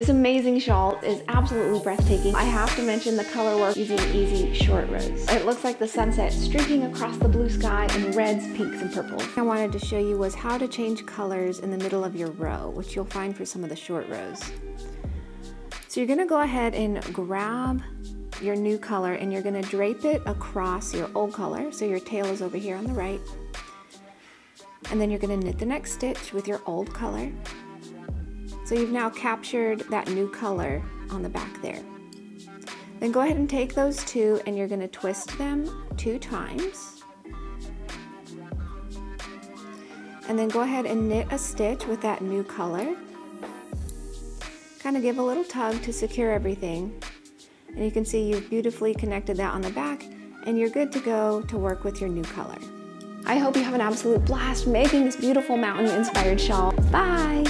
This amazing shawl is absolutely breathtaking. I have to mention the color work using easy short rows. It looks like the sunset streaking across the blue sky in reds, pinks, and purples. I wanted to show you was how to change colors in the middle of your row, which you'll find for some of the short rows. So you're gonna go ahead and grab your new color and you're gonna drape it across your old color. So your tail is over here on the right. And then you're gonna knit the next stitch with your old color so you've now captured that new color on the back there. Then go ahead and take those two and you're gonna twist them two times. And then go ahead and knit a stitch with that new color. Kind of give a little tug to secure everything. And you can see you've beautifully connected that on the back and you're good to go to work with your new color. I hope you have an absolute blast making this beautiful mountain inspired shawl. Bye!